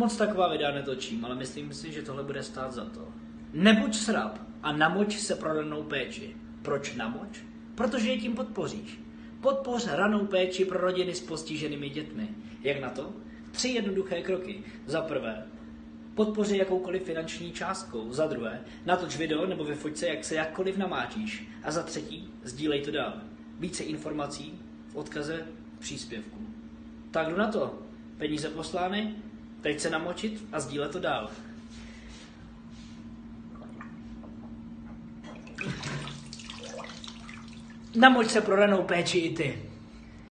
Moc taková videa netočím, ale myslím si, že tohle bude stát za to. Nebuď srab a namoč se pro ranou péči. Proč namoč? Protože je tím podpoříš. Podpoř ranou péči pro rodiny s postiženými dětmi. Jak na to? Tři jednoduché kroky. Za prvé, podpoři jakoukoliv finanční částkou. Za druhé, natoč video nebo ve foťce, jak se jakkoliv namáčíš. A za třetí, sdílej to dál. Více informací v odkaze příspěvku. Tak jdu na to. Peníze poslány, teď se namočit a sdílet to dál. Namoč se pro ranou péči i ty.